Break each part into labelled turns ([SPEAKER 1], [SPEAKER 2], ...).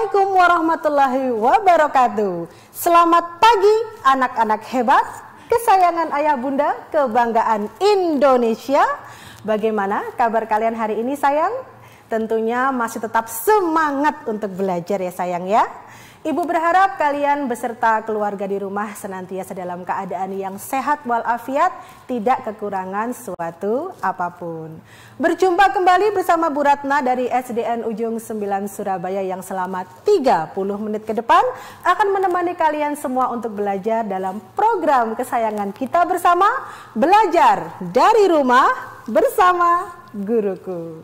[SPEAKER 1] Assalamualaikum warahmatullahi wabarakatuh. Selamat pagi anak-anak hebat, kesayangan ayah bunda, kebanggaan Indonesia. Bagaimana kabar kalian hari ini sayang? Tentunya masih tetap semangat untuk belajar ya sayang ya. Ibu berharap kalian beserta keluarga di rumah senantiasa dalam keadaan yang sehat walafiat, tidak kekurangan suatu apa pun. Berjumpa kembali bersama Bu Ratna dari SDN Ujung 9 Surabaya yang selama 30 menit ke depan akan menemani kalian semua untuk belajar dalam program kesayangan kita bersama, belajar dari rumah bersama guruku.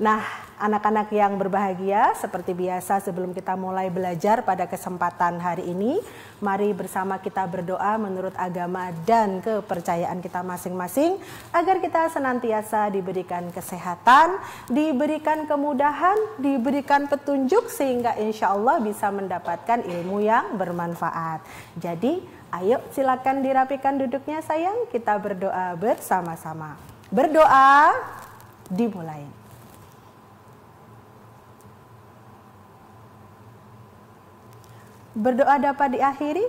[SPEAKER 1] Nah, anak-anak yang berbahagia, seperti biasa sebelum kita mulai belajar pada kesempatan hari ini, mari bersama kita berdoa menurut agama dan kepercayaan kita masing-masing agar kita senantiasa diberikan kesehatan, diberikan kemudahan, diberikan petunjuk sehingga insya Allah bisa mendapatkan ilmu yang bermanfaat. Jadi ayo silakan dirapikan duduknya sayang, kita berdoa bersama-sama. Berdoa dimulai. Berdoa dapat diakhiri?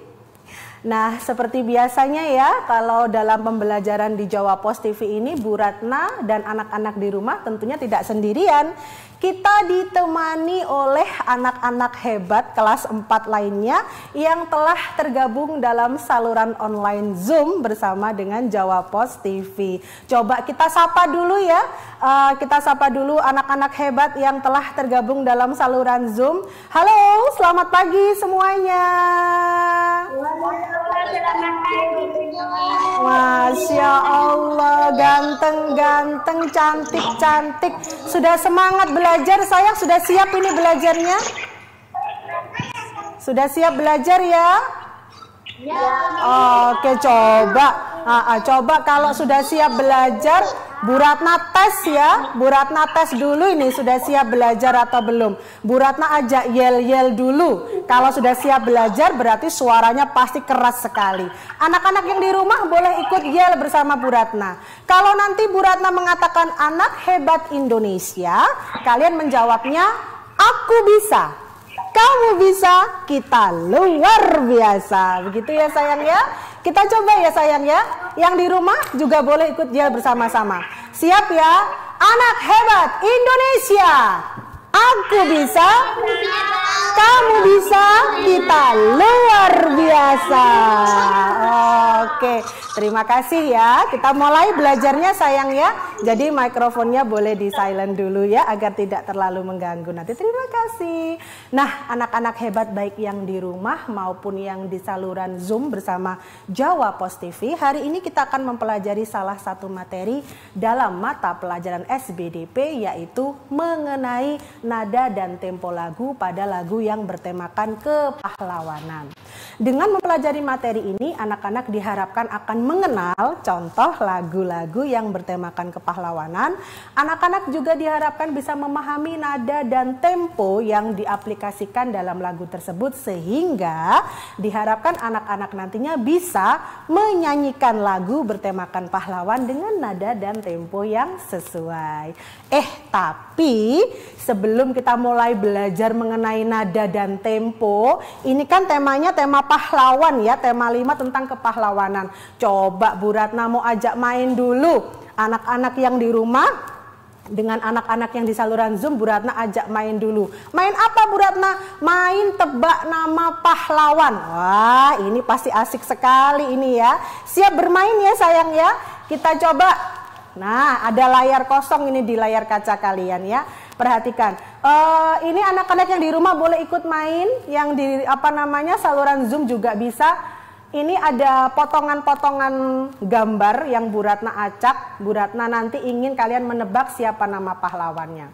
[SPEAKER 1] Nah, seperti biasanya ya, kalau dalam pembelajaran di Jawa Pos TV ini, Bu Ratna dan anak-anak di rumah tentunya tidak sendirian kita ditemani oleh anak-anak hebat kelas 4 lainnya yang telah tergabung dalam saluran online Zoom bersama dengan Jawa Pos TV. Coba kita sapa dulu ya, uh, kita sapa dulu anak-anak hebat yang telah tergabung dalam saluran Zoom. Halo, selamat pagi semuanya. Masya Allah, ganteng-ganteng, cantik-cantik. Sudah semangat belajar belajar sayang sudah siap ini belajarnya? Sudah siap belajar ya? Ya. Oke coba, ah, ah, coba kalau sudah siap belajar Bu Ratna tes ya, Bu Ratna tes dulu ini sudah siap belajar atau belum. Bu Ratna ajak yel-yel dulu. Kalau sudah siap belajar berarti suaranya pasti keras sekali. Anak-anak yang di rumah boleh ikut yel bersama Bu Ratna. Kalau nanti Bu Ratna mengatakan anak hebat Indonesia, kalian menjawabnya aku bisa. Kamu bisa, kita luar biasa. Begitu ya sayang ya. Kita coba ya sayang ya. Yang di rumah juga boleh ikut dia bersama-sama. Siap ya? Anak hebat Indonesia. Aku bisa. Kamu bisa. Kita luar biasa. Oke. Terima kasih ya. Kita mulai belajarnya sayang ya. Jadi mikrofonnya boleh di silent dulu ya agar tidak terlalu mengganggu. Nanti terima kasih. Nah, anak-anak hebat baik yang di rumah maupun yang di saluran Zoom bersama Jawa Pos TV. Hari ini kita akan mempelajari salah satu materi dalam mata pelajaran SBDP yaitu mengenai nada dan tempo lagu pada lagu yang bertemakan kepahlawanan. Dengan mempelajari materi ini, anak-anak diharapkan akan mengenal contoh lagu-lagu yang bertemakan kepahlawanan. Anak-anak juga diharapkan bisa memahami nada dan tempo yang diaplikasikan dalam lagu tersebut sehingga diharapkan anak-anak nantinya bisa menyanyikan lagu bertemakan pahlawan dengan nada dan tempo yang sesuai. Eh, tapi sebelum kita mulai belajar mengenai nada dan tempo, ini kan temanya tema pahlawan ya, tema 5 tentang kepahlawanan. Coba Bu Ratna mau ajak main dulu anak-anak yang di rumah dengan anak-anak yang di saluran Zoom Bu Ratna ajak main dulu. Main apa Bu Ratna? Main tebak nama pahlawan. Wah, ini pasti asik sekali ini ya. Siap bermain ya sayang ya. Kita coba. Nah, ada layar kosong ini di layar kaca kalian ya. Perhatikan. Uh, ini anak-anak yang di rumah boleh ikut main, yang di apa namanya saluran Zoom juga bisa. Ini ada potongan-potongan gambar yang Bu Ratna acak. Bu Ratna nanti ingin kalian menebak siapa nama pahlawannya.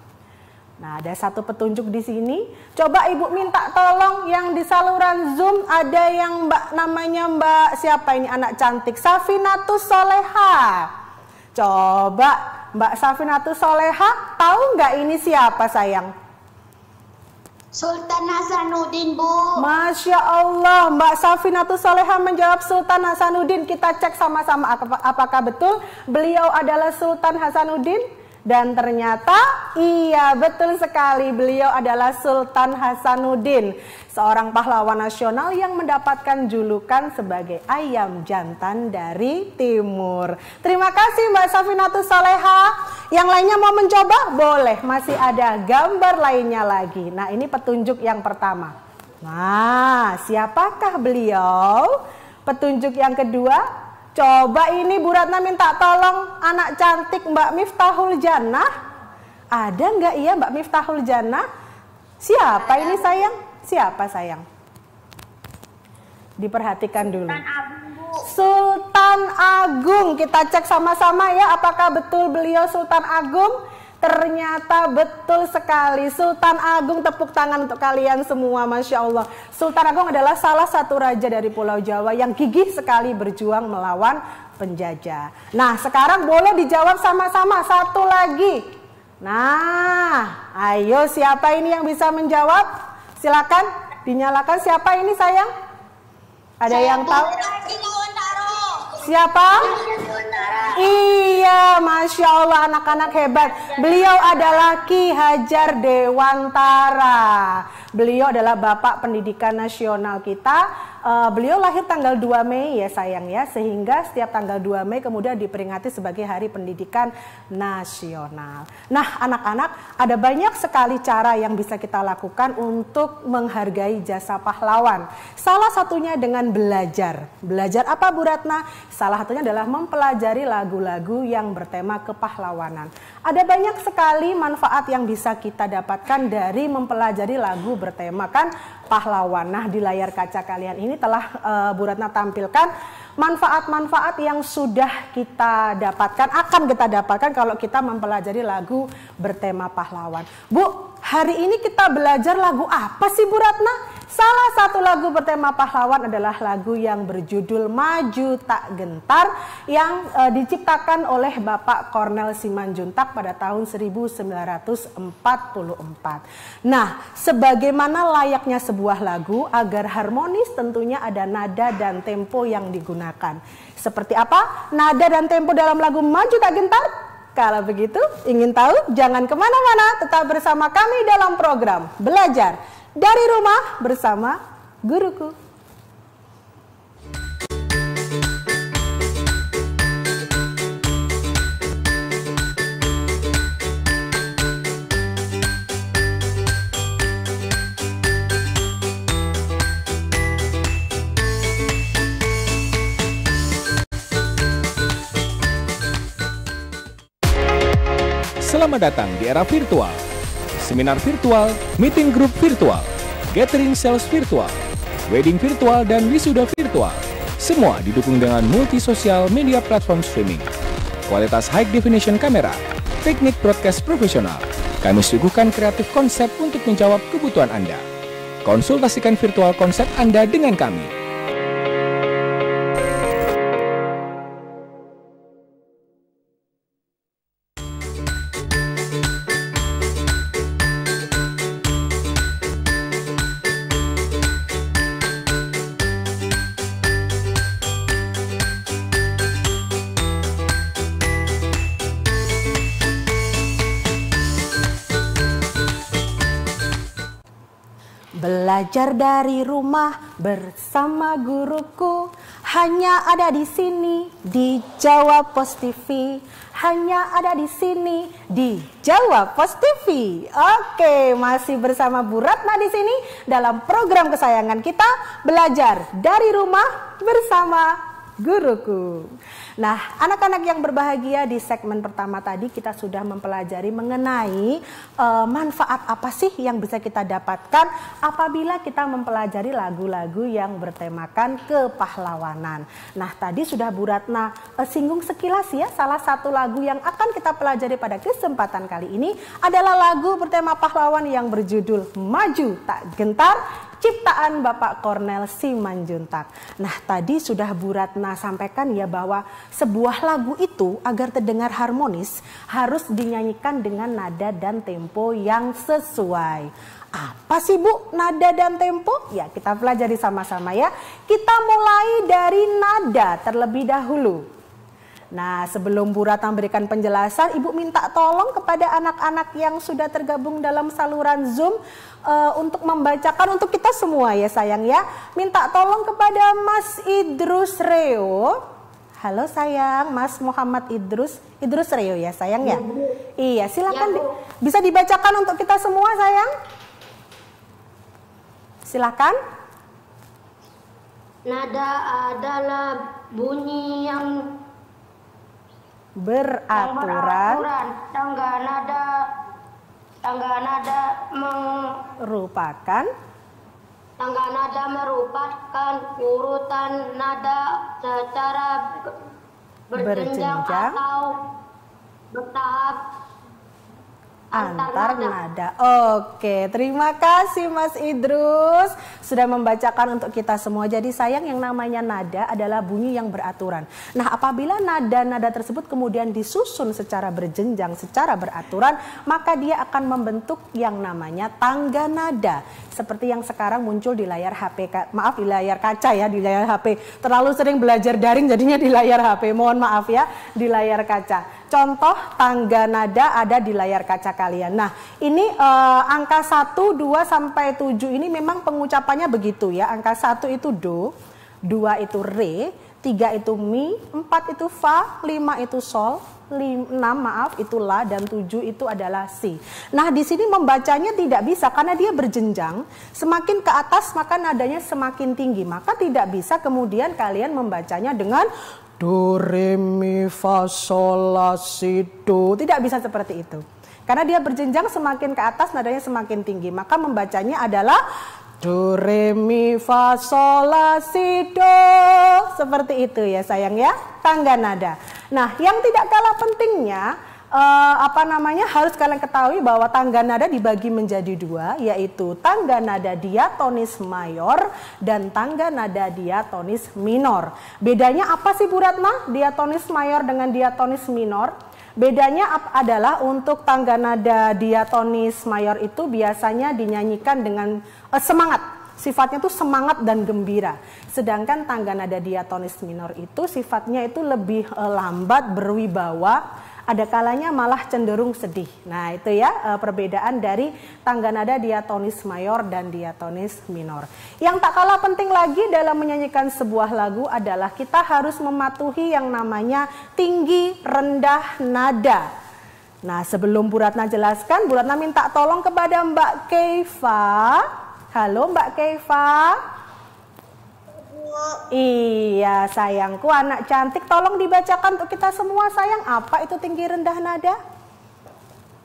[SPEAKER 1] Nah, ada satu petunjuk di sini. Coba Ibu minta tolong yang di saluran Zoom ada yang Mbak namanya Mbak siapa ini anak cantik Safinatus Soleha. Coba Mbak Safinatus Soleha tahu nggak ini siapa sayang?
[SPEAKER 2] Sultan Hasanuddin, Bu.
[SPEAKER 1] Masya Allah, Mbak Safinatus Soleha menjawab Sultan Hasanuddin. Kita cek sama-sama apakah betul beliau adalah Sultan Hasanuddin. Dan ternyata iya betul sekali beliau adalah Sultan Hasanuddin, seorang pahlawan nasional yang mendapatkan julukan sebagai ayam jantan dari timur. Terima kasih Mbak Safinatus Soleha. Yang lainnya mau mencoba? Boleh, masih ada gambar lainnya lagi. Nah ini petunjuk yang pertama. Nah siapakah beliau? Petunjuk yang kedua, Coba ini Bu Ratna minta tolong anak cantik Mbak Miftahul Jannah. Ada nggak iya Mbak Miftahul Jannah? Siapa ini sayang? Siapa sayang? Diperhatikan dulu. Sultan Agung. Kita cek sama-sama ya apakah betul beliau Sultan Agung? Ternyata betul sekali. Sultan Agung tepuk tangan untuk kalian semua Masya Allah. Sultan Agung adalah salah satu raja dari Pulau Jawa yang gigih sekali berjuang melawan penjajah. Nah sekarang boleh dijawab sama-sama. Satu lagi. Nah ayo siapa ini yang bisa menjawab? Silakan dinyalakan siapa ini sayang? Ada Saya yang tahu Siapa? Iya, masya Allah anak-anak hebat. Beliau adalah Ki Hajar Dewantara. Beliau adalah Bapak Pendidikan Nasional kita uh, beliau lahir tanggal 2 Mei ya sayang ya, sehingga setiap tanggal 2 Mei kemudian diperingati sebagai Hari Pendidikan Nasional. Nah anak-anak ada banyak sekali cara yang bisa kita lakukan untuk menghargai jasa pahlawan. Salah satunya dengan belajar. Belajar apa Bu Ratna? Salah satunya adalah mempelajari lagu-lagu yang bertema kepahlawanan. Ada banyak sekali manfaat yang bisa kita dapatkan dari mempelajari lagu bertemakan pahlawan. Nah, di layar kaca kalian ini telah uh, Bu Ratna tampilkan manfaat-manfaat yang sudah kita dapatkan, akan kita dapatkan kalau kita mempelajari lagu bertema pahlawan. Bu, hari ini kita belajar lagu apa sih Bu Ratna? Salah satu lagu bertema pahlawan adalah lagu yang berjudul Maju Tak Gentar yang e, diciptakan oleh Bapak Kornel Simanjuntak pada tahun 1944. Nah, sebagaimana layaknya sebuah lagu agar harmonis tentunya ada nada dan tempo yang digunakan. Seperti apa nada dan tempo dalam lagu Maju Tak Gentar? Kalau begitu, ingin tahu? Jangan ke mana-mana, tetap bersama kami dalam program Belajar dari rumah bersama guruku.
[SPEAKER 2] Selamat datang di era virtual seminar virtual, meeting group virtual, gathering sales virtual, wedding virtual, dan wisuda virtual. Semua didukung dengan multi sosial media platform streaming. Kualitas high definition kamera, teknik broadcast profesional. Kami suguhkan kreatif konsep untuk menjawab kebutuhan Anda. Konsultasikan virtual konsep Anda dengan kami
[SPEAKER 1] Belajar dari rumah bersama guruku hanya ada di sini di Jawa Pos TV. Hanya ada di sini di Jawa Pos TV. Oke, masih bersama Bu Ratna di sini dalam program kesayangan kita belajar dari rumah bersama guruku. Nah, anak-anak yang berbahagia di segmen pertama tadi kita sudah mempelajari mengenai uh, manfaat apa sih yang bisa kita dapatkan apabila kita mempelajari lagu-lagu yang bertemakan kepahlawanan. Nah, tadi sudah Bu Ratna uh, singgung sekilas ya salah satu lagu yang akan kita pelajari pada kesempatan kali ini adalah lagu bertema pahlawan yang berjudul Maju Tak Gentar ciptaan Bapak Kornel Simanjuntak. Nah, tadi sudah Bu Ratna sampaikan ya bahwa sebuah lagu itu agar terdengar harmonis harus dinyanyikan dengan nada dan tempo yang sesuai. Apa sih Bu nada dan tempo? Ya kita pelajari sama-sama ya. Kita mulai dari nada terlebih dahulu. Nah, sebelum Bu Ratna memberikan penjelasan, Ibu minta tolong kepada anak-anak yang sudah tergabung dalam saluran Zoom uh, untuk membacakan untuk kita semua ya sayang ya. Minta tolong kepada Mas Idrus Reo. Halo sayang, Mas Muhammad Idrus. Idrus Reo ya sayang ya? Iya, silakan ya, bisa dibacakan untuk kita semua sayang. Silakan.
[SPEAKER 3] Nada adalah bunyi yang
[SPEAKER 1] beraturan, beraturan
[SPEAKER 3] tangga nada tangga nada
[SPEAKER 1] merupakan?
[SPEAKER 3] Tangga nada merupakan urutan nada secara berjenjang, berjenjang. atau bertahap
[SPEAKER 1] antar nada. Oke, terima kasih Mas Idrus sudah membacakan untuk kita semua. Jadi sayang yang namanya nada adalah bunyi yang beraturan. Nah, apabila nada-nada tersebut kemudian disusun secara berjenjang, secara beraturan, maka dia akan membentuk yang namanya tangga nada. Seperti yang sekarang muncul di layar HP, maaf di layar kaca ya, di layar HP. Terlalu sering belajar daring jadinya di layar HP. Mohon maaf ya, di layar kaca. Contoh tangga nada ada di layar kaca kalian. Nah, ini uh, angka 1, 2 sampai 7 ini memang pengucapannya begitu ya. Angka 1 itu do, 2 itu re, 3 itu mi, 4 itu fa, 5 itu sol, 6 maaf itu la dan 7 itu adalah si. Nah, di sini membacanya tidak bisa karena dia berjenjang. Semakin ke atas maka nadanya semakin tinggi. Maka tidak bisa kemudian kalian membacanya dengan do re mi fa sol la si do. Tidak bisa seperti itu. Karena dia berjenjang semakin ke atas nadanya semakin tinggi. Maka membacanya adalah do re mi fa sol la si do. Seperti itu ya sayang ya. Tangga nada. Nah yang tidak kalah pentingnya uh, apa namanya harus kalian ketahui bahwa tangga nada dibagi menjadi dua yaitu tangga nada diatonis mayor dan tangga nada diatonis minor. Bedanya apa sih Bu Ratna? Diatonis mayor dengan diatonis minor? Bedanya adalah untuk tangga nada diatonis mayor itu biasanya dinyanyikan dengan uh, semangat. Sifatnya itu semangat dan gembira. Sedangkan tangga nada diatonis minor itu sifatnya itu lebih uh, lambat, berwibawa, ada kalanya malah cenderung sedih. Nah, itu ya e, perbedaan dari tangga nada diatonis mayor dan diatonis minor. Yang tak kalah penting lagi dalam menyanyikan sebuah lagu adalah kita harus mematuhi yang namanya tinggi rendah nada. Nah, sebelum Bu Ratna jelaskan, Bu Ratna minta tolong kepada Mbak Keiva. Halo Mbak Keiva. Iya sayangku anak cantik tolong dibacakan untuk kita semua sayang apa itu tinggi rendah nada?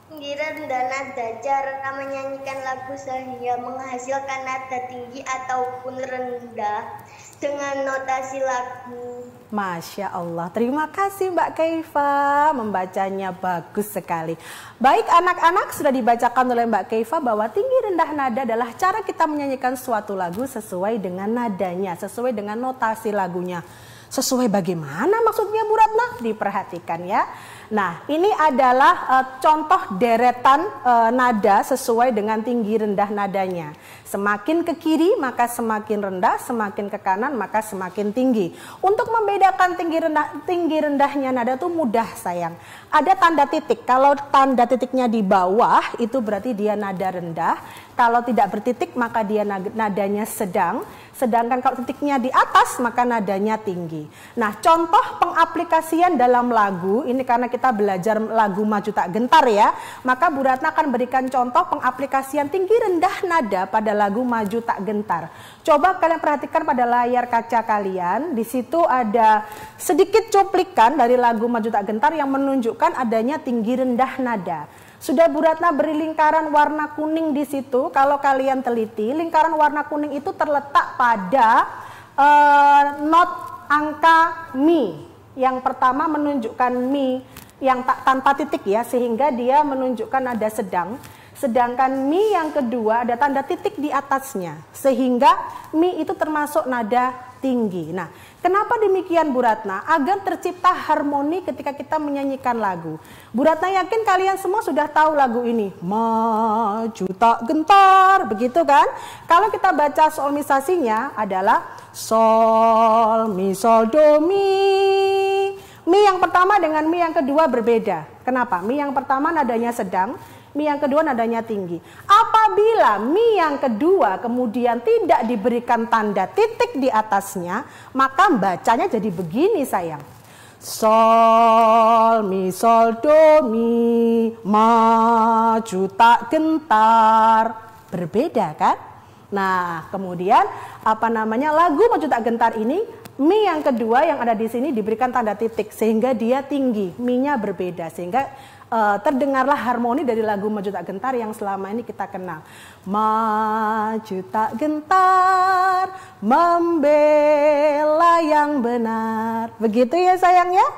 [SPEAKER 3] Tinggi rendah nada cara menyanyikan lagu sehingga menghasilkan nada tinggi ataupun rendah dengan notasi lagu.
[SPEAKER 1] Masya Allah, terima kasih Mbak Keifa, membacanya bagus sekali. Baik anak-anak sudah dibacakan oleh Mbak Keifa bahwa tinggi rendah nada adalah cara kita menyanyikan suatu lagu sesuai dengan nadanya, sesuai dengan notasi lagunya. Sesuai bagaimana maksudnya Bu Ratna? Diperhatikan ya. Nah, ini adalah uh, contoh deretan uh, nada sesuai dengan tinggi rendah nadanya. Semakin ke kiri maka semakin rendah, semakin ke kanan maka semakin tinggi. Untuk membedakan tinggi rendah tinggi rendahnya nada itu mudah sayang. Ada tanda titik. Kalau tanda titiknya di bawah itu berarti dia nada rendah. Kalau tidak bertitik maka dia nadanya sedang. Sedangkan kalau titiknya di atas maka nadanya tinggi. Nah, contoh pengaplikasian dalam lagu ini karena kita belajar lagu maju tak gentar ya, maka Bu Ratna akan berikan contoh pengaplikasian tinggi rendah nada pada lagu maju tak gentar. Coba kalian perhatikan pada layar kaca kalian, di situ ada sedikit cuplikan dari lagu maju tak gentar yang menunjukkan adanya tinggi rendah nada. Sudah Bu Ratna beri lingkaran warna kuning di situ. Kalau kalian teliti, lingkaran warna kuning itu terletak pada uh, not angka mi. Yang pertama menunjukkan mi yang tak tanpa titik ya, sehingga dia menunjukkan nada sedang. Sedangkan mi yang kedua ada tanda titik di atasnya, sehingga mi itu termasuk nada tinggi. Nah, Kenapa demikian Bu Ratna? Agar tercipta harmoni ketika kita menyanyikan lagu. Bu Ratna yakin kalian semua sudah tahu lagu ini. Maju tak gentar, begitu kan? Kalau kita baca solmisasinya adalah sol, mi, sol, do, mi. Mi yang pertama dengan mi yang kedua berbeda. Kenapa? Mi yang pertama nadanya sedang, mi yang kedua nadanya tinggi. Apabila mi yang kedua kemudian tidak diberikan tanda titik di atasnya, maka bacanya jadi begini sayang. Sol, mi, sol, do, mi, maju tak gentar. Berbeda kan? Nah, kemudian apa namanya lagu maju tak gentar ini Mi yang kedua yang ada di sini diberikan tanda titik sehingga dia tinggi, mi-nya berbeda sehingga uh, terdengarlah harmoni dari lagu Maju Tak Gentar yang selama ini kita kenal. Maju tak gentar, membela yang benar. Begitu ya sayang ya?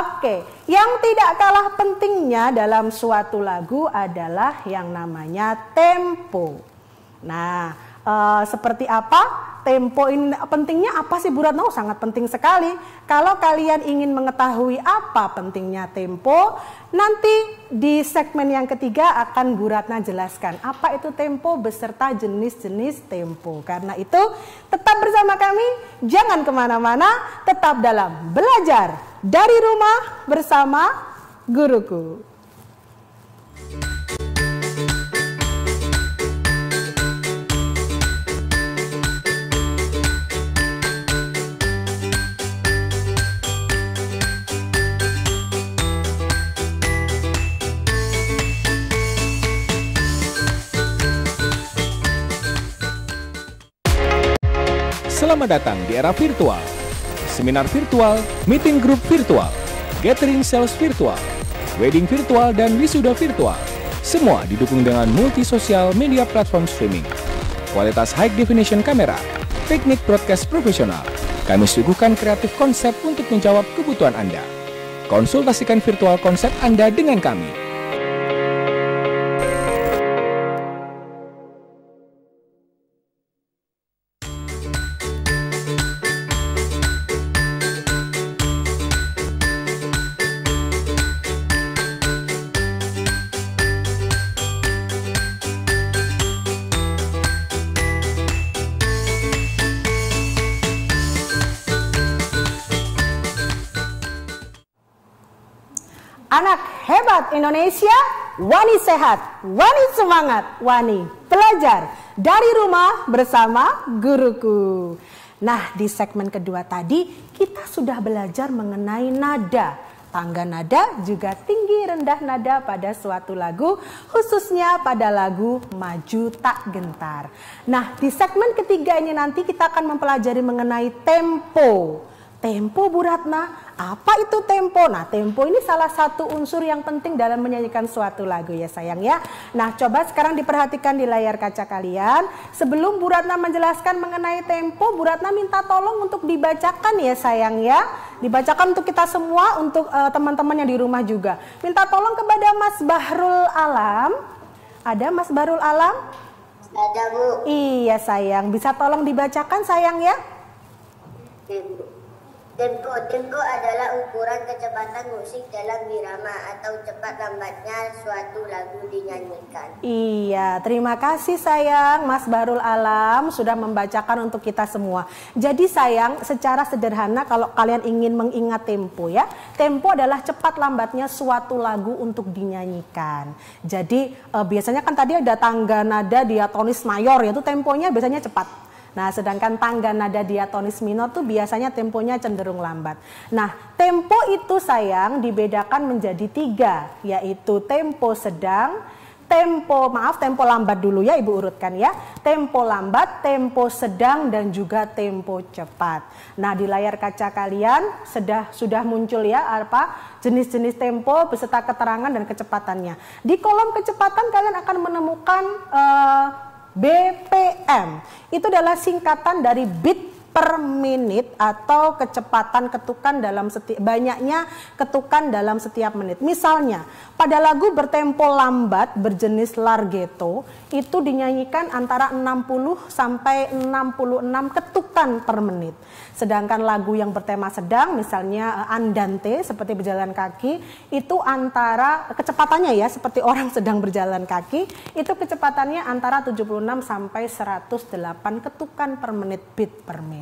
[SPEAKER 1] Oke, yang tidak kalah pentingnya dalam suatu lagu adalah yang namanya tempo. Nah, uh, seperti apa? Tempo ini pentingnya apa sih Bu Ratna? Oh, sangat penting sekali. Kalau kalian ingin mengetahui apa pentingnya tempo, nanti di segmen yang ketiga akan Bu Ratna jelaskan apa itu tempo beserta jenis-jenis tempo. Karena itu tetap bersama kami, jangan ke mana-mana, tetap dalam belajar dari rumah bersama guruku.
[SPEAKER 2] Selamat datang di era virtual. Seminar virtual, meeting group virtual, gathering sales virtual, wedding virtual, dan wisuda virtual. Semua didukung dengan multi sosial media platform streaming. Kualitas high definition kamera, teknik broadcast profesional. Kami suguhkan kreatif konsep untuk menjawab kebutuhan Anda. Konsultasikan virtual konsep Anda dengan kami
[SPEAKER 1] Indonesia, Wani sehat, Wani semangat, Wani belajar dari rumah bersama guruku. Nah, di segmen kedua tadi kita sudah belajar mengenai nada, tangga nada juga tinggi rendah nada pada suatu lagu, khususnya pada lagu Maju Tak Gentar. Nah, di segmen ketiga ini nanti kita akan mempelajari mengenai tempo. Tempo Bu Ratna, apa itu tempo? Nah, tempo ini salah satu unsur yang penting dalam menyanyikan suatu lagu ya sayang ya. Nah, coba sekarang diperhatikan di layar kaca kalian. Sebelum Bu Ratna menjelaskan mengenai tempo, Bu Ratna minta tolong untuk dibacakan ya sayang ya. Dibacakan untuk kita semua, untuk uh, teman-teman yang di rumah juga. Minta tolong kepada Mas Bahrul Alam. Ada Mas Bahrul Alam?
[SPEAKER 3] Ada Bu.
[SPEAKER 1] Iya sayang, bisa tolong dibacakan sayang ya?
[SPEAKER 3] Ibu. Tempo tempo adalah ukuran kecepatan musik dalam birama atau cepat lambatnya suatu lagu dinyanyikan.
[SPEAKER 1] Iya, terima kasih sayang Mas Barul Alam sudah membacakan untuk kita semua. Jadi sayang, secara sederhana kalau kalian ingin mengingat tempo ya, tempo adalah cepat lambatnya suatu lagu untuk dinyanyikan. Jadi eh, biasanya kan tadi ada tangga nada diatonis mayor yaitu temponya biasanya cepat. Nah, sedangkan tangga nada diatonis minor tuh biasanya temponya cenderung lambat. Nah, tempo itu sayang dibedakan menjadi tiga, yaitu tempo sedang, tempo maaf tempo lambat dulu ya ibu urutkan ya. Tempo lambat tempo sedang dan juga tempo cepat. Nah di layar kaca kalian sudah sudah muncul ya apa jenis-jenis tempo beserta keterangan dan kecepatannya. Di kolom kecepatan kalian akan menemukan uh, BPM. Itu adalah singkatan dari bit per menit atau kecepatan ketukan dalam setiap banyaknya ketukan dalam setiap menit. Misalnya, pada lagu bertempo lambat berjenis larghetto itu dinyanyikan antara 60 sampai 66 ketukan per menit. Sedangkan lagu yang bertema sedang misalnya eh, andante seperti berjalan kaki itu antara kecepatannya ya seperti orang sedang berjalan kaki itu kecepatannya antara 76 sampai 108 ketukan per menit beat per menit.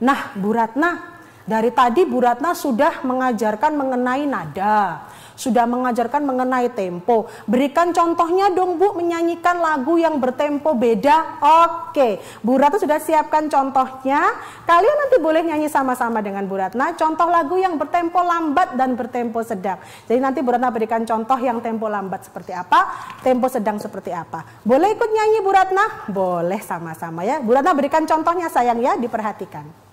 [SPEAKER 1] Nah, Bu Ratna, Dari tadi Bu Ratna sudah mengajarkan mengenai nada, sudah mengajarkan mengenai tempo. Berikan contohnya dong Bu menyanyikan lagu yang bertempo beda. Oke, Bu Ratna sudah siapkan contohnya. Kalian nanti boleh nyanyi sama-sama dengan Bu Ratna. Contoh lagu yang bertempo lambat dan bertempo sedang. Jadi nanti Bu Ratna berikan contoh yang tempo lambat seperti apa, tempo sedang seperti apa. Boleh ikut nyanyi Bu Ratna? Boleh sama-sama ya. Bu Ratna berikan contohnya sayang ya, diperhatikan.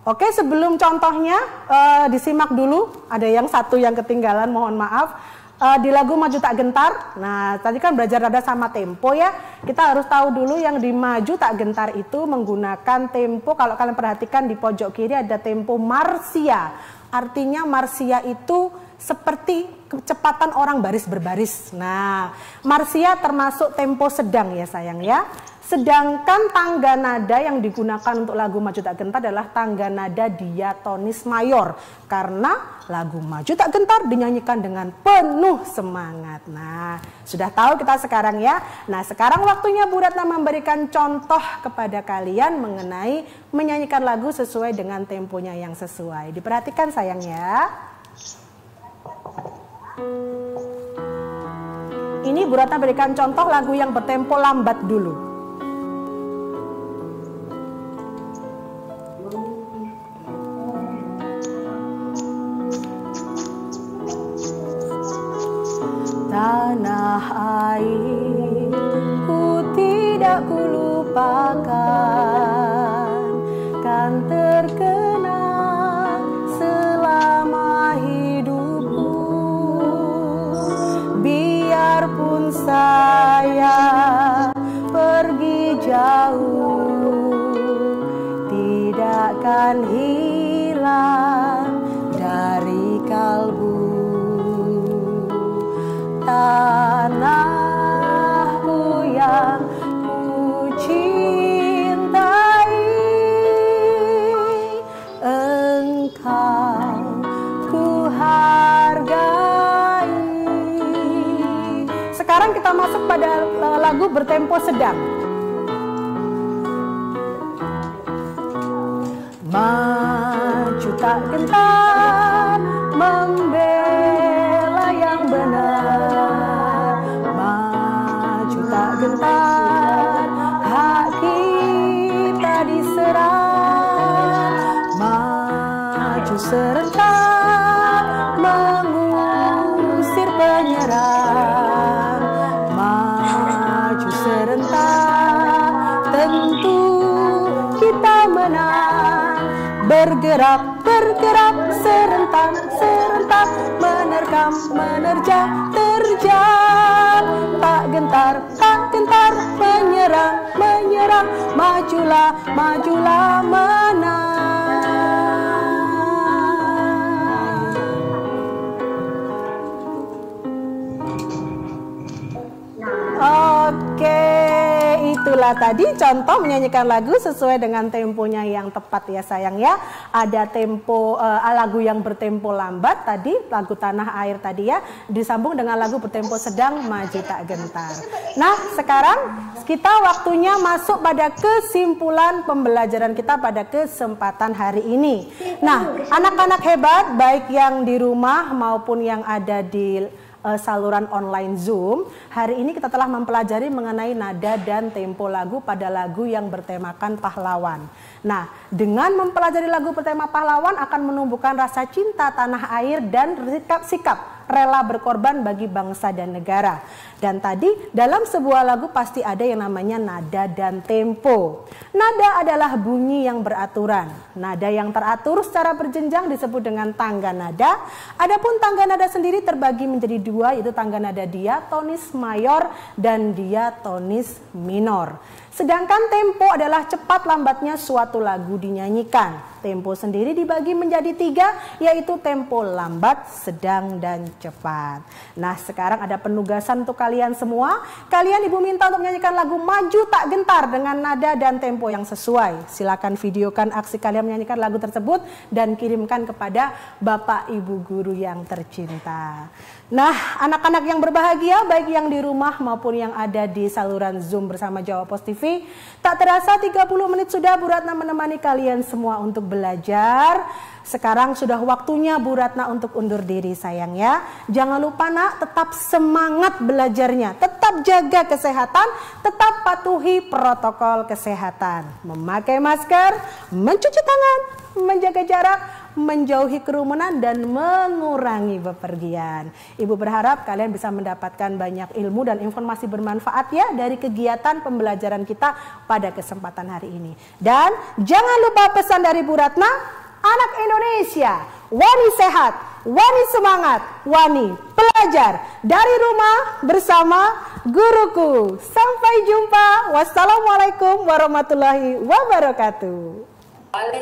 [SPEAKER 1] Oke, sebelum contohnya uh, disimak dulu. Ada yang satu yang ketinggalan, mohon maaf. Uh, di lagu Maju Tak Gentar, nah tadi kan belajar nada sama tempo ya. Kita harus tahu dulu yang di Maju Tak Gentar itu menggunakan tempo. Kalau kalian perhatikan di pojok kiri ada tempo Marsia. Artinya Marsia itu seperti kecepatan orang baris berbaris. Nah, Marsia termasuk tempo sedang ya sayang ya. Sedangkan tangga nada yang digunakan untuk lagu Maju Tak Gentar adalah tangga nada diatonis mayor. Karena lagu Maju Tak Gentar dinyanyikan dengan penuh semangat. Nah, sudah tahu kita sekarang ya. Nah, sekarang waktunya Bu Ratna memberikan contoh kepada kalian mengenai menyanyikan lagu sesuai dengan temponya yang sesuai. Diperhatikan sayang ya. Ini Bu Ratna berikan contoh lagu yang bertempo lambat dulu.
[SPEAKER 4] Bergerak bergerak serentak serentak menerkam menerjang terjang tak gentar tak gentar menyerang menyerang majulah majulah
[SPEAKER 1] tadi contoh menyanyikan lagu sesuai dengan temponya yang tepat ya sayang ya. Ada tempo uh, lagu yang bertempo lambat tadi, lagu Tanah Air tadi ya, disambung dengan lagu bertempo sedang Maju Tak Gentar. Nah, sekarang kita waktunya masuk pada kesimpulan pembelajaran kita pada kesempatan hari ini. Nah, anak-anak hebat baik yang di rumah maupun yang ada di uh, saluran online Zoom, hari ini kita telah mempelajari mengenai nada dan tempo lagu pada lagu yang bertemakan pahlawan. Nah, dengan mempelajari lagu bertema pahlawan akan menumbuhkan rasa cinta tanah air dan sikap-sikap rela berkorban bagi bangsa dan negara. Dan tadi dalam sebuah lagu pasti ada yang namanya nada dan tempo. Nada adalah bunyi yang beraturan. Nada yang teratur secara berjenjang disebut dengan tangga nada. Adapun tangga nada sendiri terbagi menjadi dua yaitu tangga nada diatonis mayor dan diatonis minor. Sedangkan tempo adalah cepat lambatnya suatu lagu dinyanyikan. Tempo sendiri dibagi menjadi tiga, yaitu tempo lambat, sedang, dan cepat. Nah, sekarang ada penugasan untuk kalian semua. Kalian ibu minta untuk menyanyikan lagu Maju Tak Gentar dengan nada dan tempo yang sesuai. Silakan videokan aksi kalian menyanyikan lagu tersebut dan kirimkan kepada Bapak Ibu Guru yang tercinta. Nah, anak-anak yang berbahagia, baik yang di rumah maupun yang ada di saluran Zoom bersama Jawa Post TV. Tak terasa 30 menit sudah Bu Ratna menemani kalian semua untuk belajar. Sekarang sudah waktunya Bu Ratna untuk undur diri sayang ya. Jangan lupa nak tetap semangat belajarnya. Tetap jaga kesehatan, tetap patuhi protokol kesehatan. Memakai masker, mencuci tangan, menjaga jarak, menjauhi kerumunan dan mengurangi bepergian. Ibu berharap kalian bisa mendapatkan banyak ilmu dan informasi bermanfaat ya dari kegiatan pembelajaran kita pada kesempatan hari ini. Dan jangan lupa pesan dari Bu Ratna, anak Indonesia, wani sehat, wani semangat, wani pelajar dari rumah bersama guruku. Sampai jumpa. Wassalamualaikum warahmatullahi wabarakatuh.
[SPEAKER 2] Selamat datang